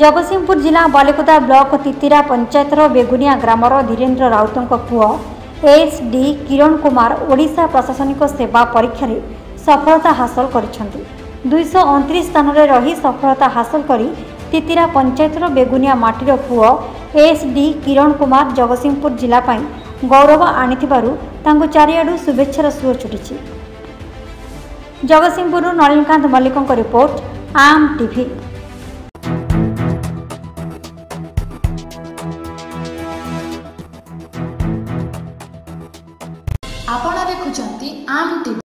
ଜଗତସିଂହପୁର ଜିଲ୍ଲା ବାଲିକୁଦା ବ୍ଲକ ତିତିରା ପଞ୍ଚାୟତର ବେଗୁନିଆ ଗ୍ରାମର ଧୀରେନ୍ଦ୍ର ରାଉତଙ୍କ ପୁଅ ଏସ୍ ଡି କିରଣ କୁମାର ଓଡ଼ିଶା ପ୍ରଶାସନିକ ସେବା ପରୀକ୍ଷାରେ ସଫଳତା ହାସଲ କରିଛନ୍ତି। ଦୁଇଶହ ଅଣତିରିଶ ସ୍ଥାନରେ ରହି ସଫଳତା ହାସଲ କରି ତିତିରା ପଞ୍ଚାୟତର ବେଗୁନିଆ ମାଟିର ପୁଅ ଏସ୍ ଡି କିରଣ କୁମାର ଜଗତସିଂହପୁର ଜିଲ୍ଲା ପାଇଁ ଗୌରବ ଆଣିଥିବାରୁ ତାଙ୍କୁ ଚାରିଆଡ଼ୁ ଶୁଭେଚ୍ଛାର ସୁଅ ଛୁଟିଛି ଜଗତସିଂହପୁରରୁ ନଳିନୀକାନ୍ତ ମଲ୍ଲିକଙ୍କ ରିପୋର୍ଟ ଆମ୍ ଟିଭି। congiunti A-T